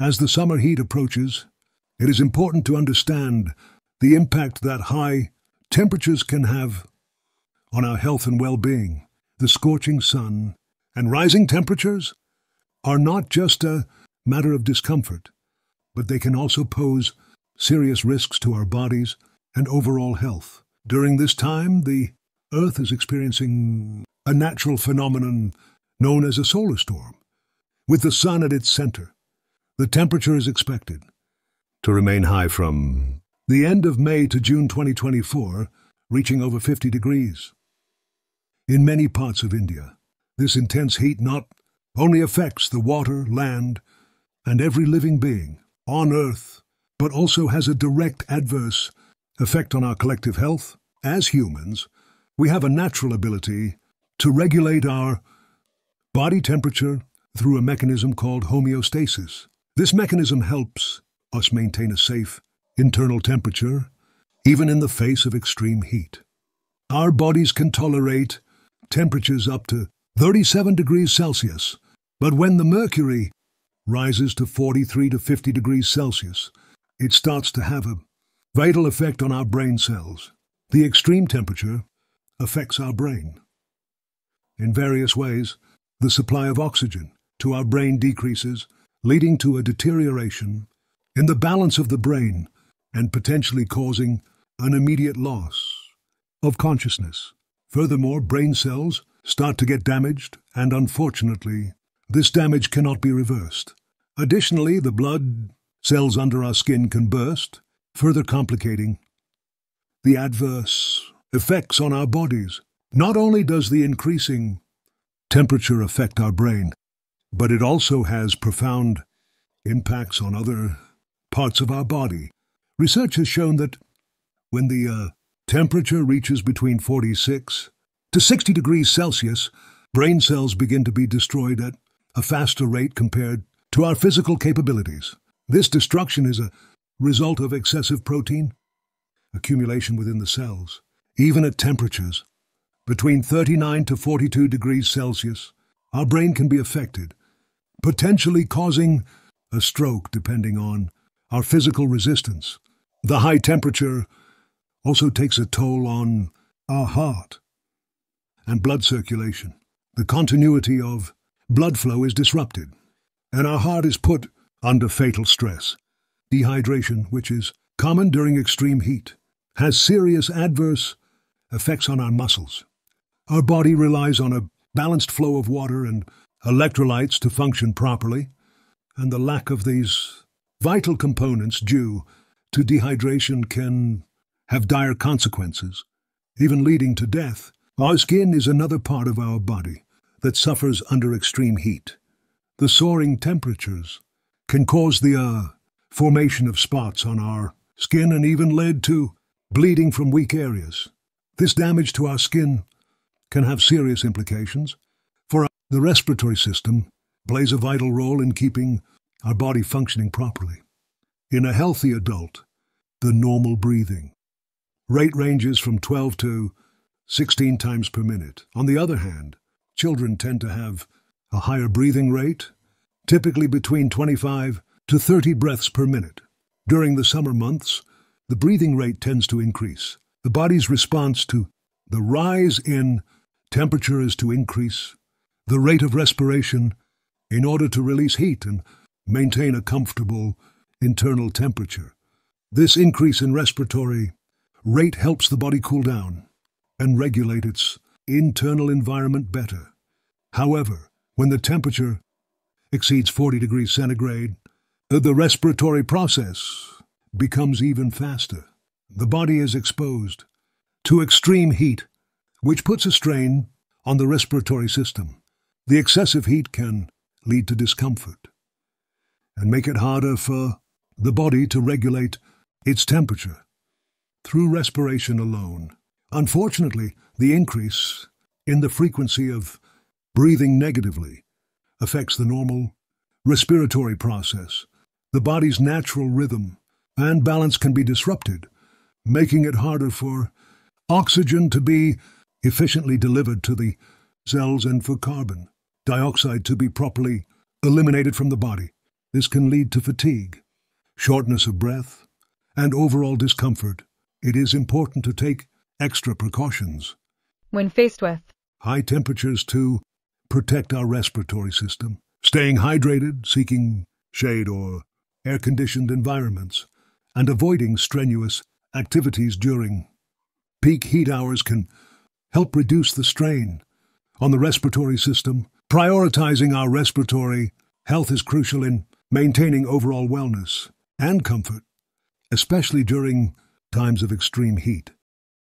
As the summer heat approaches, it is important to understand the impact that high temperatures can have on our health and well being. The scorching sun and rising temperatures are not just a matter of discomfort, but they can also pose serious risks to our bodies and overall health. During this time, the Earth is experiencing a natural phenomenon known as a solar storm. With the sun at its center, the temperature is expected to remain high from the end of May to June 2024, reaching over 50 degrees. In many parts of India, this intense heat not only affects the water, land, and every living being on Earth, but also has a direct adverse effect on our collective health. As humans, we have a natural ability to regulate our body temperature through a mechanism called homeostasis. This mechanism helps us maintain a safe internal temperature even in the face of extreme heat. Our bodies can tolerate temperatures up to 37 degrees Celsius, but when the mercury rises to 43 to 50 degrees Celsius, it starts to have a vital effect on our brain cells. The extreme temperature affects our brain. In various ways, the supply of oxygen to our brain decreases, leading to a deterioration in the balance of the brain and potentially causing an immediate loss of consciousness. Furthermore, brain cells start to get damaged, and unfortunately, this damage cannot be reversed. Additionally, the blood cells under our skin can burst, further complicating the adverse effects on our bodies. Not only does the increasing temperature affect our brain, but it also has profound impacts on other parts of our body. Research has shown that when the uh, temperature reaches between 46 to 60 degrees Celsius, brain cells begin to be destroyed at a faster rate compared to our physical capabilities. This destruction is a result of excessive protein accumulation within the cells. Even at temperatures between 39 to 42 degrees Celsius, our brain can be affected, potentially causing a stroke depending on our physical resistance. The high temperature also takes a toll on our heart and blood circulation. The continuity of blood flow is disrupted, and our heart is put under fatal stress. Dehydration, which is common during extreme heat, has serious adverse effects on our muscles. Our body relies on a balanced flow of water and electrolytes to function properly, and the lack of these vital components due to dehydration can have dire consequences, even leading to death. Our skin is another part of our body that suffers under extreme heat. The soaring temperatures can cause the uh, formation of spots on our skin and even lead to bleeding from weak areas. This damage to our skin can have serious implications, the respiratory system plays a vital role in keeping our body functioning properly. In a healthy adult, the normal breathing rate ranges from 12 to 16 times per minute. On the other hand, children tend to have a higher breathing rate, typically between 25 to 30 breaths per minute. During the summer months, the breathing rate tends to increase. The body's response to the rise in temperature is to increase the rate of respiration in order to release heat and maintain a comfortable internal temperature. This increase in respiratory rate helps the body cool down and regulate its internal environment better. However, when the temperature exceeds 40 degrees centigrade, the respiratory process becomes even faster. The body is exposed to extreme heat, which puts a strain on the respiratory system. The excessive heat can lead to discomfort and make it harder for the body to regulate its temperature through respiration alone. Unfortunately, the increase in the frequency of breathing negatively affects the normal respiratory process. The body's natural rhythm and balance can be disrupted, making it harder for oxygen to be efficiently delivered to the cells and for carbon dioxide to be properly eliminated from the body. This can lead to fatigue, shortness of breath, and overall discomfort. It is important to take extra precautions. When faced with High temperatures to protect our respiratory system, staying hydrated, seeking shade or air conditioned environments, and avoiding strenuous activities during peak heat hours can help reduce the strain on the respiratory system. Prioritizing our respiratory health is crucial in maintaining overall wellness and comfort, especially during times of extreme heat.